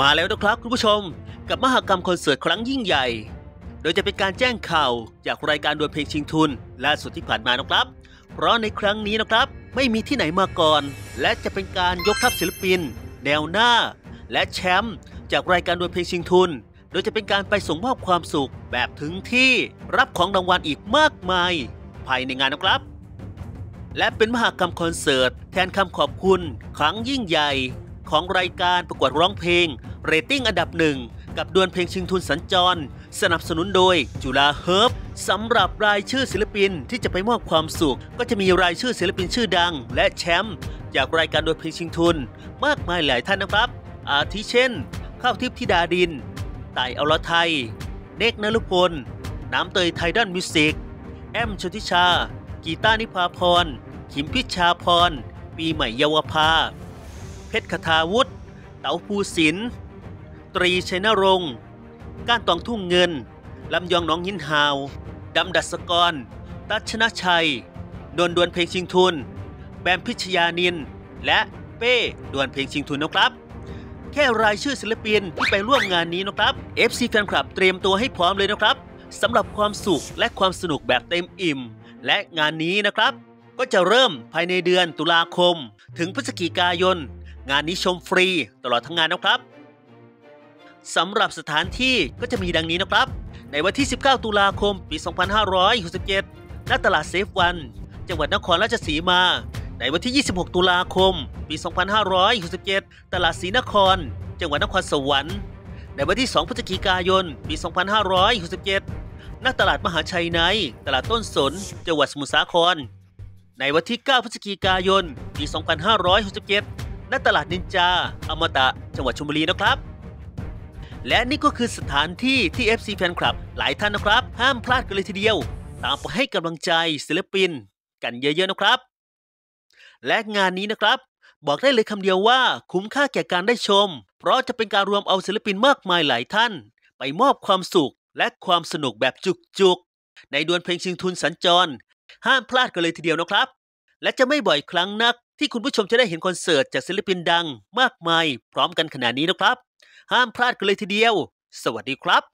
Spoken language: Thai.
มาแล้วนะครับคุณผู้ชม กับมหกรรมคอนเสิร์ตครั้งยิ่งใหญ่ โดยจะเป็นการแจ้งข่าวจากรายการดวลเพลงชิงทุนล่าสุดที่ผ่านมานะครับ เพราะในครั้งนี้นะครับไม่มีที่ไหนมาก่อน และจะเป็นการยกทัพศิลปิน แนวหน้า และแชมป์จากรายการดวลเพลงชิงทุน โดยจะเป็นการไปส่งมอบความสุขแบบถึงที่รับของรางวัลอีกมากมาย ภายในงานนะครับ และเป็นมหกรรมคอนเสิร์ตแทนคำขอบคุณครั้งยิ่งใหญ่ของรายการประกวดร้องเพลง เรตติ้งอันดับหนึ่งกับดวลเพลงชิงทุนสัญจร สนับสนุนโดยจุฬาเฮิร์บสำหรับรายชื่อศิลปินที่จะไปมอบความสุข ก็จะมีรายชื่อศิลปินชื่อดัง และแชมป์จากรายการดวลเพลงชิงทุน มากมายหลายท่านนะครับ อาทิเช่น ข้าวทิพย์ธิดาดิน ต่าย อรทัย เนค นฤพล น้ำเตยไทดอนมิวสิกแอ้มชลธิชา กีตาร์นิพาพร ขิมพิชชาพร ปีใหม่เยาวภาเพชรคทาวุฒิเต๋าภูสิน ตรีชัยนรงค์ ก้านตองทุ่งเงิน ลำยองน้องยินฮาว ดำดัสกร ตัชนะชัยดวนดวนเพลงชิงทุน แบมพิชยานิน และเป้ดวนเพลงชิงทุนนะครับ แค่รายชื่อศิลปินที่ไปร่วมงานนี้นะครับ FC แฟนคลับเตรียมตัวให้พร้อมเลยนะครับสำหรับความสุขและความสนุกแบบเต็มอิ่ม และงานนี้นะครับ ก็จะเริ่มภายในเดือนตุลาคม ถึงพฤศจิกายน งานนี้ชมฟรีตลอดทั้งงานนะครับ สำหรับสถานที่ก็จะมีดังนี้นะครับ ในวันที่ 19 ตุลาคม ปี 2567 ณ ตลาดเซฟวัน จังหวัดนครราชสีมา ในวันที่ 26 ตุลาคม ปี 2567 ตลาดศรีนคร จังหวัดนครสวรรค์ ในวันที่ 2 พฤศจิกายน ปี 2567 ณ ตลาดมหาชัยใน ตลาดต้นสน จังหวัดสมุทรสาคร ในวันที่ 9 พฤศจิกายน ปี 2567 ณ ตลาดนินจา อมตะ จังหวัดชลบุรีนะครับ และนี่ก็คือสถานที่ที่ FC แฟนคลับ หลายท่านนะครับ ห้ามพลาดกันเลยทีเดียว ตามไปให้กำลังใจศิลปิน กันเยอะๆนะครับ และงานนี้นะครับ บอกได้เลยคำเดียวว่าคุ้มค่าแก่การได้ชม เพราะจะเป็นการรวมเอาศิลปินมากมายหลายท่าน ไปมอบความสุขและความสนุกแบบจุกๆ ในดวลเพลงชิงทุนสัญจร ห้ามพลาดกันเลยทีเดียวนะครับ และจะไม่บ่อยครั้งนักที่คุณผู้ชมจะได้เห็นคอนเสิร์ตจากศิลปินดังมากมาย พร้อมกันขนาดนี้นะครับ ห้ามพลาดกันเลยทีเดียว สวัสดีครับ